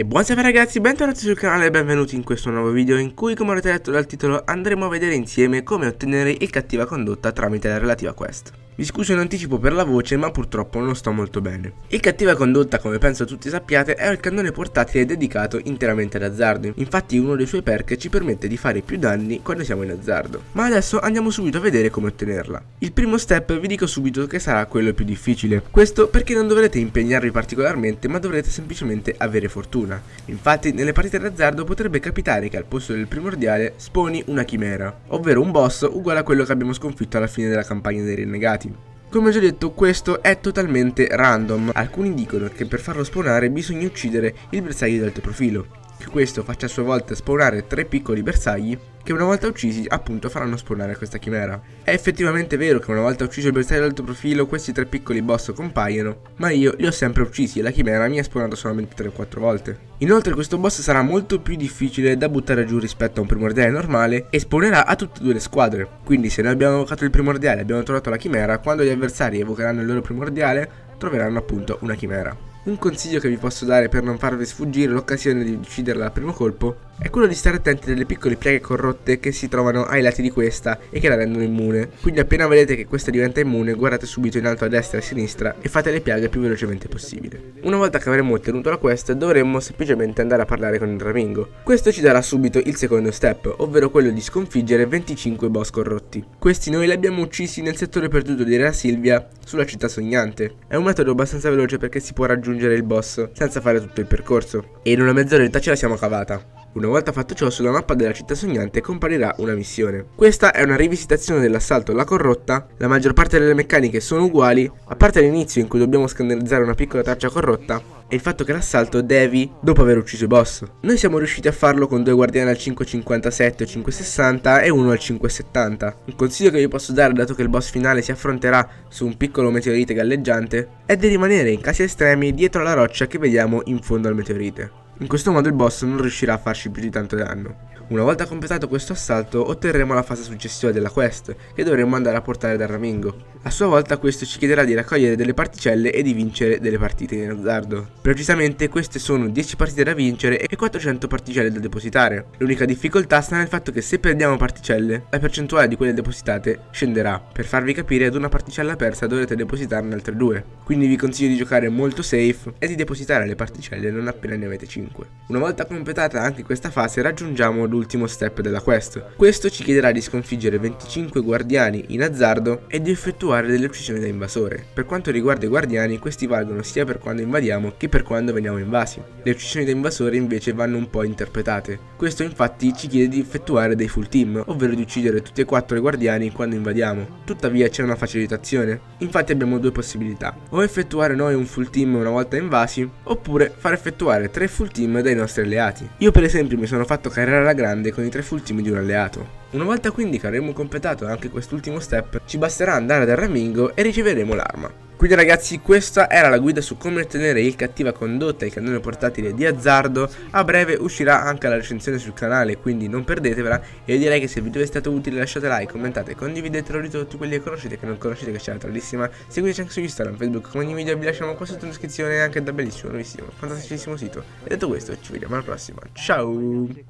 E buonasera ragazzi, bentornati sul canale e benvenuti in questo nuovo video in cui come avrete letto dal titolo andremo a vedere insieme come ottenere il cattiva condotta tramite la relativa quest. Vi scuso in anticipo per la voce ma purtroppo non sto molto bene. Il cattiva condotta come penso tutti sappiate è il cannone portatile dedicato interamente ad azzardo, infatti uno dei suoi perk ci permette di fare più danni quando siamo in azzardo. Ma adesso andiamo subito a vedere come ottenerla. Il primo step vi dico subito che sarà quello più difficile, questo perché non dovrete impegnarvi particolarmente ma dovrete semplicemente avere fortuna. Infatti nelle partite d'azzardo potrebbe capitare che al posto del primordiale sponi una chimera, ovvero un boss uguale a quello che abbiamo sconfitto alla fine della campagna dei rinnegati. Come ho già detto questo è totalmente random, alcuni dicono che per farlo spawnare bisogna uccidere il bersaglio del tuo profilo, che questo faccia a sua volta spawnare tre piccoli bersagli che una volta uccisi appunto faranno spawnare questa chimera. È effettivamente vero che una volta ucciso il bersaglio tuo profilo questi tre piccoli boss compaiono, ma io li ho sempre uccisi e la chimera mi ha spawnato solamente 3-4 volte. Inoltre questo boss sarà molto più difficile da buttare giù rispetto a un primordiale normale e spawnerà a tutte e due le squadre, quindi se noi abbiamo evocato il primordiale e abbiamo trovato la chimera, quando gli avversari evocheranno il loro primordiale troveranno appunto una chimera. Un consiglio che vi posso dare per non farvi sfuggire l'occasione di ucciderla al primo colpo è quello di stare attenti delle piccole piaghe corrotte che si trovano ai lati di questa e che la rendono immune. Quindi appena vedete che questa diventa immune, guardate subito in alto a destra e a sinistra e fate le piaghe più velocemente possibile. Una volta che avremo ottenuto la quest, dovremmo semplicemente andare a parlare con il Ramingo. Questo ci darà subito il secondo step, ovvero quello di sconfiggere 25 boss corrotti. Questi noi li abbiamo uccisi nel settore perduto di Rea Silvia sulla città sognante. È un metodo abbastanza veloce perché si può raggiungere il boss senza fare tutto il percorso. E in una mezz'oretta ce la siamo cavata. Una volta fatto ciò, sulla mappa della città sognante comparirà una missione. Questa è una rivisitazione dell'assalto alla corrotta, la maggior parte delle meccaniche sono uguali, a parte l'inizio in cui dobbiamo scannerizzare una piccola traccia corrotta, e il fatto che l'assalto devi dopo aver ucciso i boss. Noi siamo riusciti a farlo con due guardiani al 557 o 560 e uno al 570. Un consiglio che vi posso dare dato che il boss finale si affronterà su un piccolo meteorite galleggiante è di rimanere in casi estremi dietro la roccia che vediamo in fondo al meteorite. In questo modo il boss non riuscirà a farci più di tanto danno. Una volta completato questo assalto otterremo la fase successiva della quest che dovremo andare a portare dal Ramingo. A sua volta questo ci chiederà di raccogliere delle particelle e di vincere delle partite in azzardo. Precisamente queste sono 10 partite da vincere e 400 particelle da depositare. L'unica difficoltà sta nel fatto che se perdiamo particelle, la percentuale di quelle depositate scenderà. Per farvi capire ad una particella persa dovrete depositarne altre due. Quindi vi consiglio di giocare molto safe e di depositare le particelle non appena ne avete 5. Una volta completata anche questa fase raggiungiamo l'ultimo step della quest. Questo ci chiederà di sconfiggere 25 guardiani in azzardo e di effettuare delle uccisioni da invasore. Per quanto riguarda i guardiani, questi valgono sia per quando invadiamo che per quando veniamo invasi. Le uccisioni da invasore invece vanno un po' interpretate. Questo infatti ci chiede di effettuare dei full team, ovvero di uccidere tutti e quattro i guardiani quando invadiamo. Tuttavia c'è una facilitazione. Infatti abbiamo due possibilità. O effettuare noi un full team una volta invasi, oppure far effettuare tre full team dai nostri alleati. Io per esempio mi sono fatto carriera alla grande con i tre full team di un alleato. Una volta quindi che avremo completato anche quest'ultimo step, ci basterà andare dal Ramingo e riceveremo l'arma. Quindi ragazzi questa era la guida su come ottenere il cattiva condotta e il cannone portatile di azzardo. A breve uscirà anche la recensione sul canale quindi non perdetevela. E direi che se il video è stato utile lasciate like, commentate, condividetelo di tutti quelli che conoscete e che non conoscete che c'è la trallissima Seguiteci anche su Instagram, Facebook, come ogni video vi lasciamo qua sotto in descrizione anche da bellissimo, nuovissimo, fantasticissimo sito. E detto questo ci vediamo alla prossima, ciao